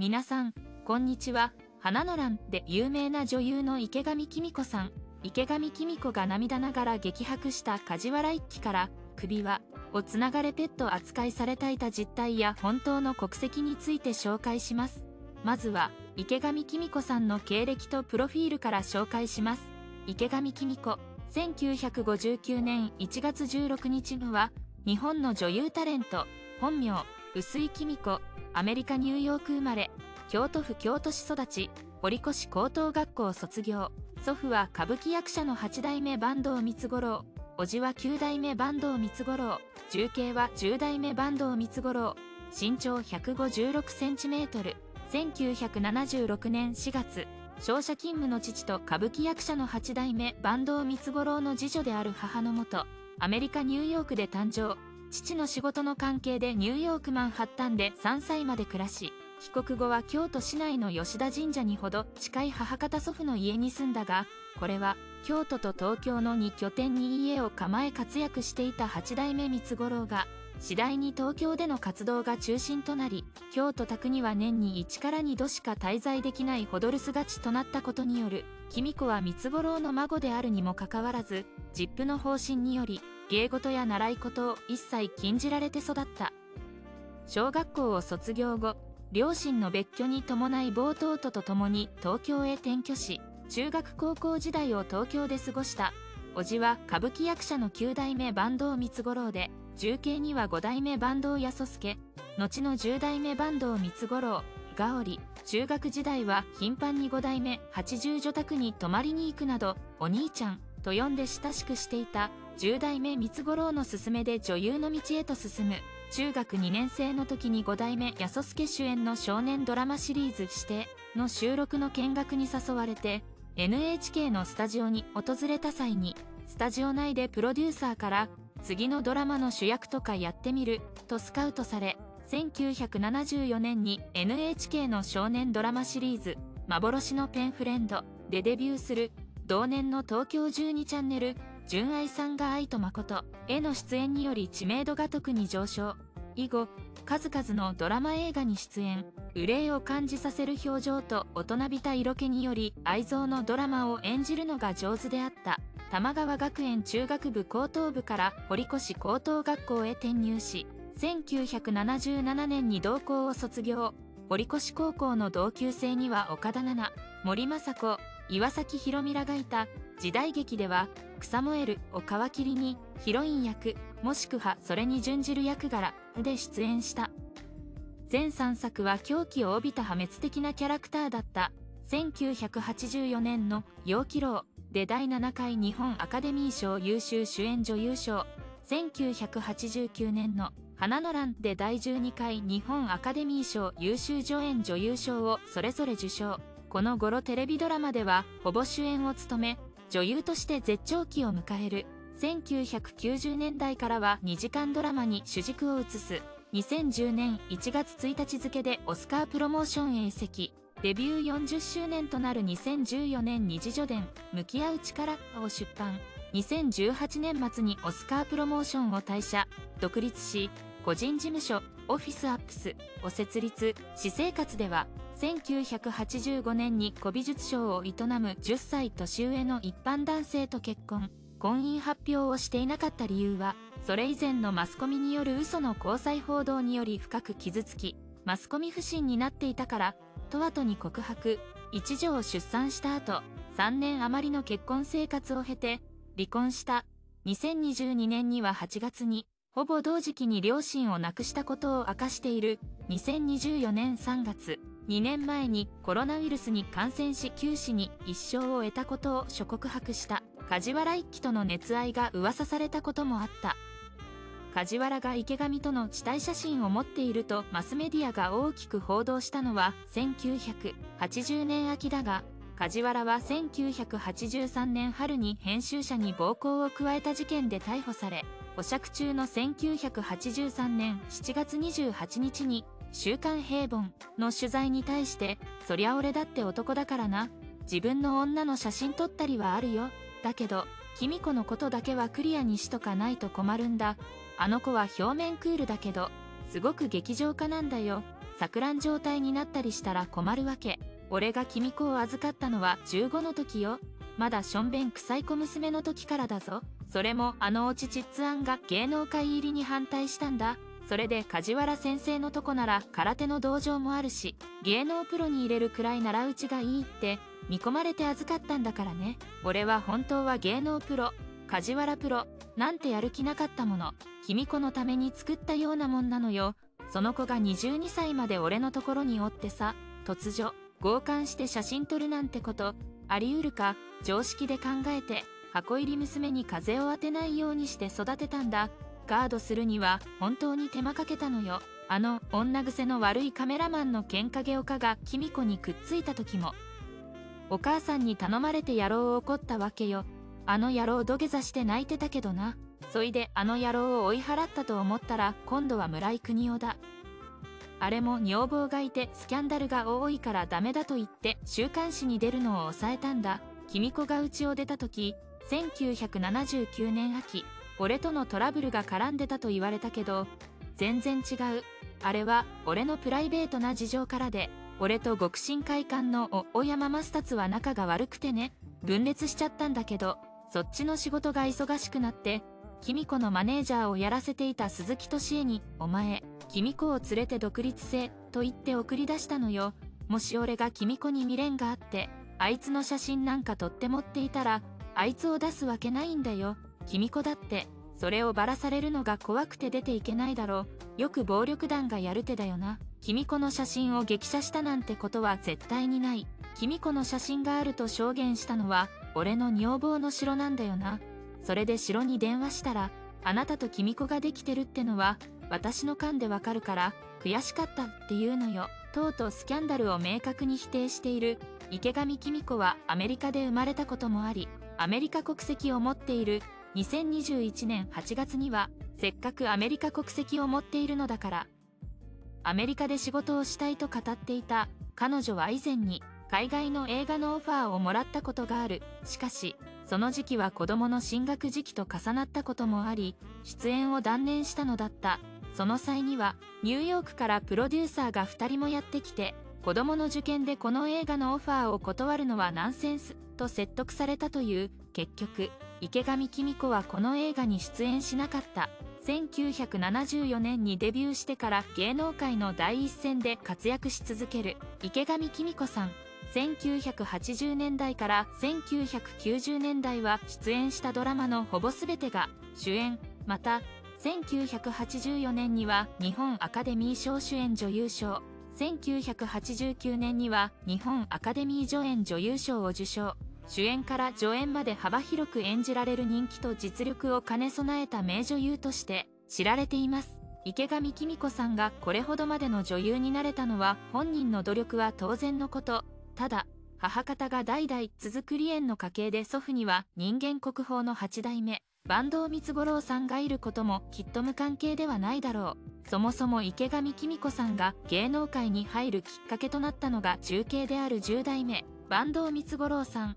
皆さん、こんにちは。花の欄で有名な女優の池上紀子さん。池上紀子が涙ながら激白した梶原一騎から首輪をつながれペット扱いされていた実態や本当の国籍について紹介します。まずは池上紀子さんの経歴とプロフィールから紹介します。池上紀子、1959年1月16日は日本の女優タレント、本名、薄井紀子、アメリカ・ニューヨーク生まれ、京都府京都市育ち、堀越高等学校卒業。祖父は歌舞伎役者の8代目坂東光五郎。叔父は9代目坂東光五郎。重慶は10代目坂東光五郎。身長 156cm。1976年4月、商社勤務の父と歌舞伎役者の8代目坂東光五郎の次女である母のもと、アメリカ・ニューヨークで誕生。父の仕事の関係でニューヨークマンハッタンで3歳まで暮らし、帰国後は京都市内の吉田神社にほど近い母方祖父の家に住んだが、これは京都と東京の2拠点に家を構え活躍していた八代目光五郎が、次第に東京での活動が中心となり、京都宅には年に1から2度しか滞在できないホドルスガチとなったことによる、君子は光五郎の孫であるにもかかわらず、実父の方針により、芸事や習い事を一切禁じられて育った。小学校を卒業後両親の別居に伴い冒頭とと共に東京へ転居し中学高校時代を東京で過ごした。叔父は歌舞伎役者の9代目坂東光五郎で重慶には5代目坂東康介後の10代目坂東光五郎がおり中学時代は頻繁に5代目八十女宅に泊まりに行くなどお兄ちゃんと呼んで親しくしていた10代目三五郎の勧めで女優の道へと進む中学2年生の時に5代目安助主演の少年ドラマシリーズ指定の収録の見学に誘われて NHK のスタジオに訪れた際にスタジオ内でプロデューサーから次のドラマの主役とかやってみるとスカウトされ1974年に NHK の少年ドラマシリーズ「幻のペンフレンド」でデビューする同年の東京12チャンネル純愛さんが愛と誠への出演により知名度が特に上昇。以後数々のドラマ映画に出演。憂いを感じさせる表情と大人びた色気により愛憎のドラマを演じるのが上手であった。玉川学園中学部高等部から堀越高等学校へ転入し1977年に同校を卒業。堀越高校の同級生には岡田奈々森雅子岩崎宏美らがいた。時代劇では草燃えるを皮切りにヒロイン役もしくはそれに準じる役柄で出演した。全3作は狂気を帯びた破滅的なキャラクターだった。1984年の「陽気郎」で第7回日本アカデミー賞優秀主演女優賞。1989年の「花の欄」で第12回日本アカデミー賞優秀助演女優賞をそれぞれ受賞。この頃テレビドラマではほぼ主演を務め女優として絶頂期を迎える。1990年代からは2時間ドラマに主軸を移す。2010年1月1日付でオスカープロモーションへ移籍。デビュー40周年となる2014年二次書伝「向き合う力」を出版。2018年末にオスカープロモーションを退社。独立し個人事務所オフィスアップスを設立。私生活では1985年に古美術商を営む10歳年上の一般男性と結婚。婚姻発表をしていなかった理由はそれ以前のマスコミによる嘘の交際報道により深く傷つきマスコミ不信になっていたからと後に告白一女を出産した後3年余りの結婚生活を経て離婚した。2022年には8月にほぼ同時期に両親を亡くしたことを明かしている。2024年3月2年前にコロナウイルスに感染し九死に一生を得たことを諸告白した。梶原一騎との熱愛が噂されたこともあった。梶原が池上との地帯写真を持っているとマスメディアが大きく報道したのは1980年秋だが梶原は1983年春に編集者に暴行を加えた事件で逮捕され保釈中の1983年7月28日に週刊平凡の取材に対して、そりゃ俺だって男だからな。自分の女の写真撮ったりはあるよ。だけど、君子のことだけはクリアにしとかないと困るんだ。あの子は表面クールだけど、すごく劇場家なんだよ。錯乱状態になったりしたら困るわけ。俺が君子を預かったのは15の時よ。まだしょんべん臭い子娘の時からだぞ。それもあのおちちっつあんが芸能界入りに反対したんだ。それで梶原先生のとこなら空手の道場もあるし芸能プロに入れるくらいならうちがいいって見込まれて預かったんだからね。俺は本当は芸能プロ。梶原プロなんてやる気なかったもの君子のために作ったようなもんなのよ。その子が22歳まで俺のところにおってさ突如強姦して写真撮るなんてことありうるか常識で考えて箱入り娘に風を当てないようにして育てたんだ。ガードするには本当に手間かけたのよ。あの女癖の悪いカメラマンの喧嘩ゲオカが公子にくっついた時もお母さんに頼まれて野郎を怒ったわけよ。あの野郎土下座して泣いてたけどな。そいであの野郎を追い払ったと思ったら今度は村井邦夫だ。あれも女房がいてスキャンダルが多いからダメだと言って週刊誌に出るのを抑えたんだ。君子が家を出た時1979年秋俺とのトラブルが絡んでたと言われたけど全然違う。あれは俺のプライベートな事情からで俺と極真会館のお山マスタツは仲が悪くてね分裂しちゃったんだけどそっちの仕事が忙しくなって君子のマネージャーをやらせていた鈴木敏恵に「お前君子を連れて独立せ」と言って送り出したのよ。もし俺が君子に未練があってあいつの写真なんか撮って持っていたらあいつを出すわけないんだよ。君子だってそれをばらされるのが怖くて出ていけないだろ。うよく暴力団がやる手だよな。君子の写真を激写したなんてことは絶対にない。君子の写真があると証言したのは俺の女房の城なんだよな。それで城に電話したらあなたと君子ができてるってのは私の勘でわかるから悔しかったっていうのよ。とうとうスキャンダルを明確に否定している。池上公子はアメリカで生まれたこともありアメリカ国籍を持っている。2021年8月にはせっかくアメリカ国籍を持っているのだから。アメリカで仕事をしたいと語っていた彼女は以前に海外の映画のオファーをもらったことがある。しかしその時期は子供の進学時期と重なったこともあり出演を断念したのだった。その際にはニューヨークからプロデューサーが2人もやってきて子供の受験でこの映画のオファーを断るのはナンセンスと説得されたという。結局池上公子はこの映画に出演しなかった。1974年にデビューしてから芸能界の第一線で活躍し続ける池上公子さん。1980年代から1990年代は出演したドラマのほぼ全てが主演。また1984年には日本アカデミー賞主演女優賞。1989年には日本アカデミー助演女優賞を受賞。主演から助演まで幅広く演じられる人気と実力を兼ね備えた名女優として知られています。池上公子さんがこれほどまでの女優になれたのは本人の努力は当然のこと。ただ母方が代々続く梨園の家系で祖父には人間国宝の8代目坂東光五郎さんがいることもきっと無関係ではないだろう。そもそも池上公子さんが芸能界に入るきっかけとなったのが中継である10代目坂東光五郎さん。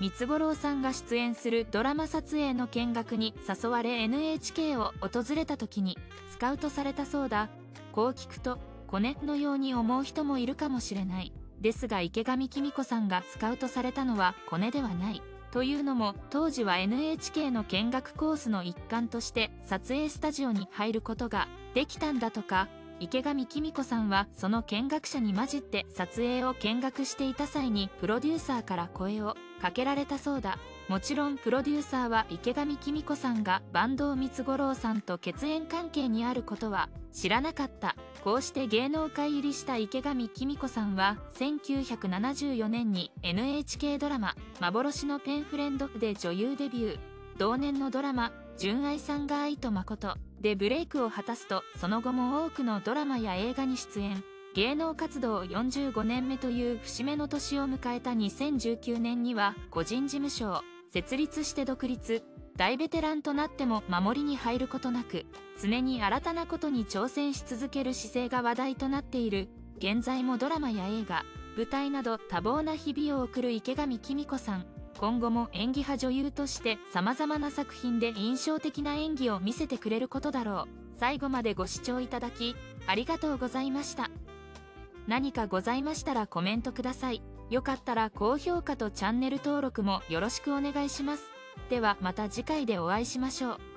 光五郎さんが出演するドラマ撮影の見学に誘われ NHK を訪れた時にスカウトされたそうだ。こう聞くとコネのように思う人もいるかもしれない。ですが池上公子さんがスカウトされたのはコネではない。というのも当時は NHK の見学コースの一環として撮影スタジオに入ることができたんだとか。池上公子さんはその見学者に混じって撮影を見学していた際にプロデューサーから声をかけられたそうだ。もちろんプロデューサーは池上公子さんが坂東光五郎さんと血縁関係にあることは知らなかった。こうして芸能界入りした池上公子さんは1974年に NHK ドラマ「幻のペンフレンド」で女優デビュー。同年のドラマ「純愛さんが愛と誠」でブレイクを果たすとその後も多くのドラマや映画に出演。芸能活動45年目という節目の年を迎えた2019年には個人事務所を。設立して独立大ベテランとなっても守りに入ることなく常に新たなことに挑戦し続ける姿勢が話題となっている現在もドラマや映画舞台など多忙な日々を送る池上公子さん今後も演技派女優として様々な作品で印象的な演技を見せてくれることだろう最後までご視聴いただきありがとうございました。何かございましたらコメントください。よかったら高評価とチャンネル登録もよろしくお願いします。ではまた次回でお会いしましょう。